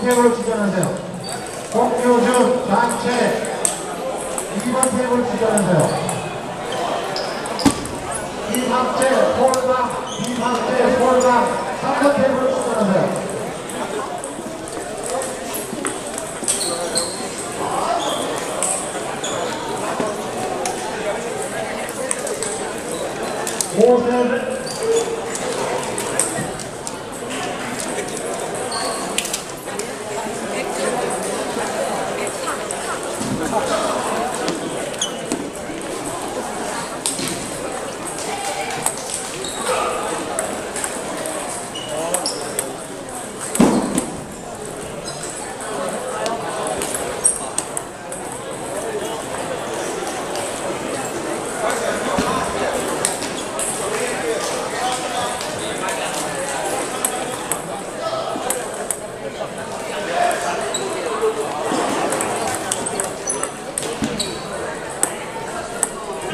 테이블로 출전하세요. 홍효준 단체 2번 테이블 출전하세요. 이박재 폴방 이박재 폴방 3번 테이블 출전하세요. 오세훈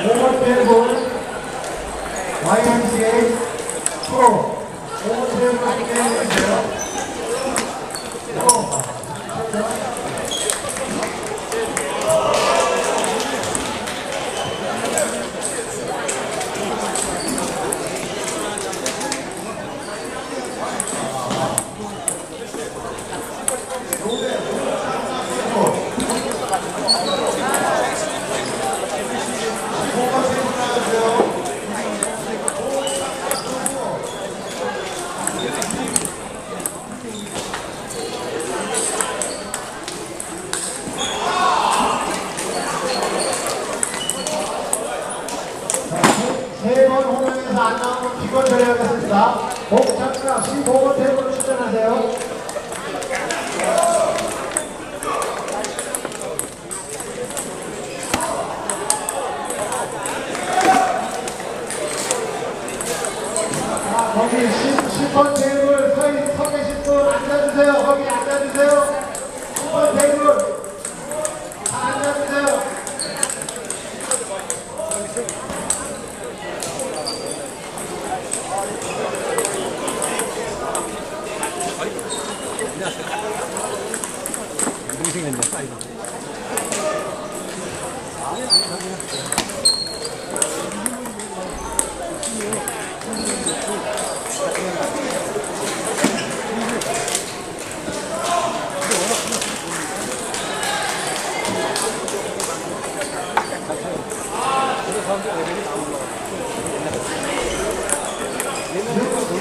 오번 테이블 YMCA 프로 오번 테이블 게임인데요. 세번 호명에서 안 기권 처리하겠습니다. 복창가 15번 테이블로 출전하세요. 자, 거기 10, 10번 테이블 서, 서 계신 분 앉아주세요. 거기 앉아주세요. 10번 테이블 다 앉아주세요.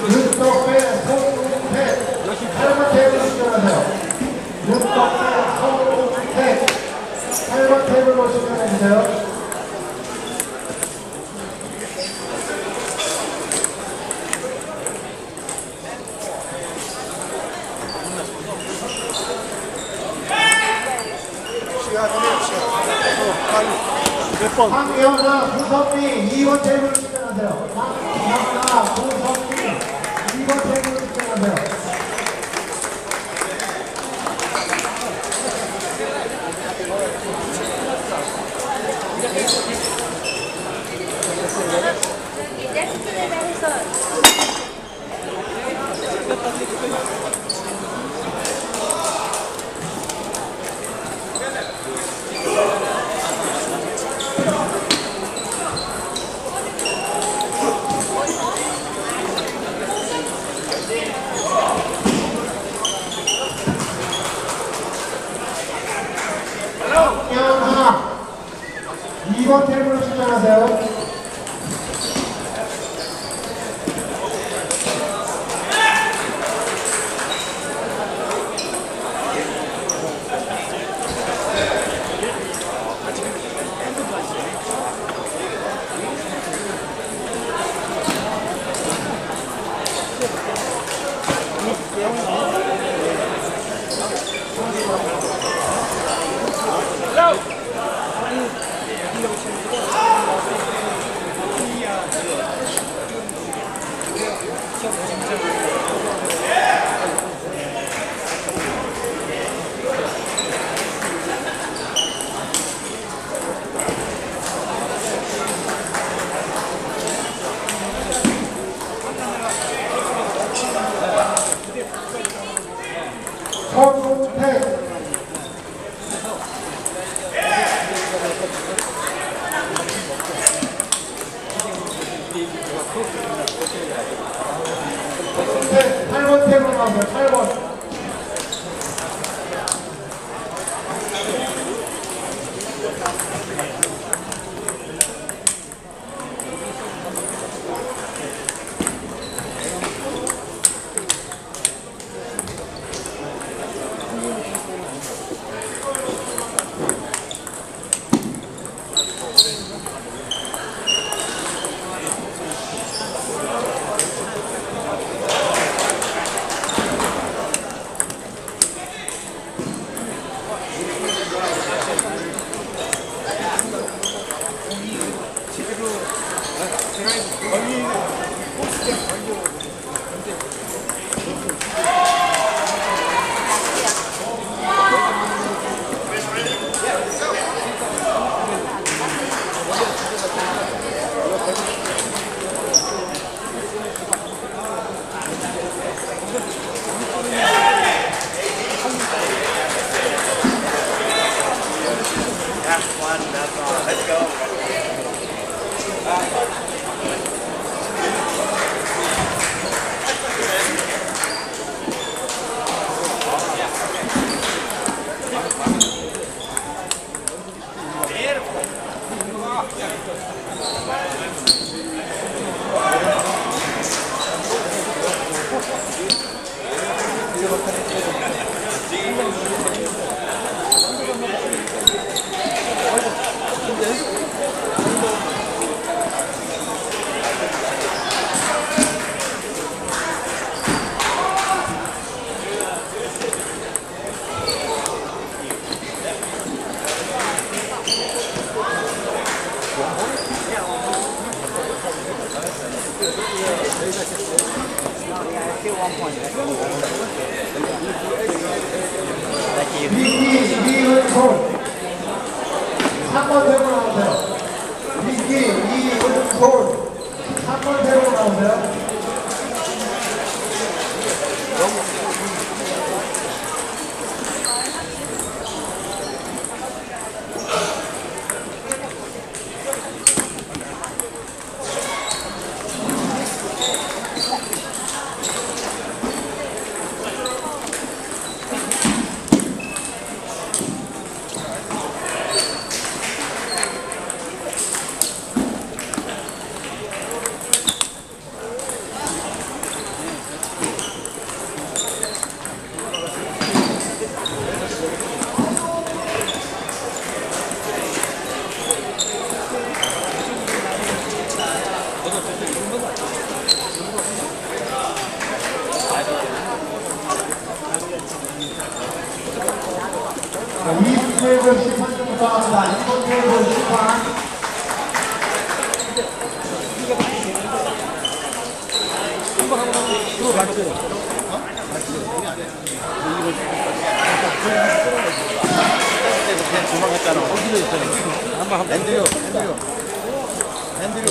윤덕배, 손웅태, 8번 테이블 출전하세요. 윤덕배, 손웅태, 8번 테이블로 출전해주세요. 황여나, 구성미, 2번 테이블 출전하세요. 황여나, 구성미, 2번 테이블 출전하세요. 이제 스크린을 해서 미기 이은솔 3번 테이블 나오세요. 미기 이은솔 3번 테이블 나오세요. 자, 2번 테이블 심판 좀 부탁합니다. 2번 테이블 심판. 그냥 도망갔잖아. 어디로 있잖아. 한번 한번. 랜드요, 랜드요. 랜드요. 이